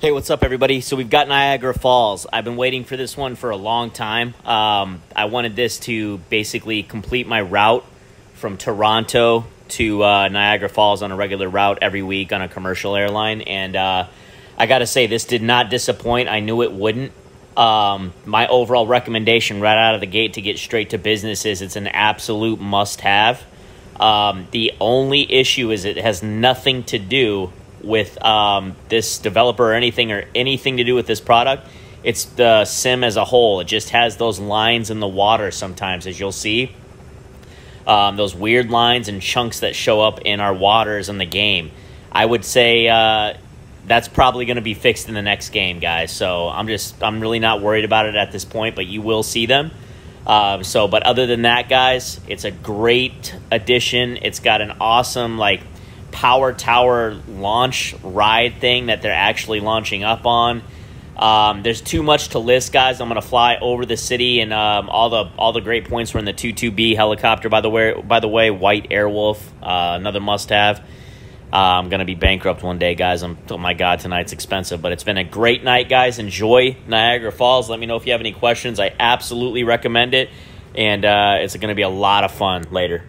Hey, what's up, everybody? So we've got Niagara Falls. I've been waiting for this one for a long time. Um, I wanted this to basically complete my route from Toronto to uh, Niagara Falls on a regular route every week on a commercial airline, and uh, I got to say, this did not disappoint. I knew it wouldn't. Um, my overall recommendation right out of the gate to get straight to business is it's an absolute must-have. Um, the only issue is it has nothing to do with um, this developer or anything or anything to do with this product. It's the sim as a whole. It just has those lines in the water sometimes, as you'll see. Um, those weird lines and chunks that show up in our waters in the game. I would say uh, that's probably going to be fixed in the next game, guys. So I'm just I'm really not worried about it at this point, but you will see them. Um, so, but other than that, guys, it's a great addition. It's got an awesome like power tower launch ride thing that they're actually launching up on. Um, there's too much to list, guys. I'm gonna fly over the city, and um, all the all the great points were in the 22B helicopter. By the way, by the way, White Airwolf, uh, another must-have. Uh, I'm gonna be bankrupt one day, guys. I'm oh my god, tonight's expensive, but it's been a great night, guys. Enjoy Niagara Falls. Let me know if you have any questions. I absolutely recommend it, and uh, it's gonna be a lot of fun later.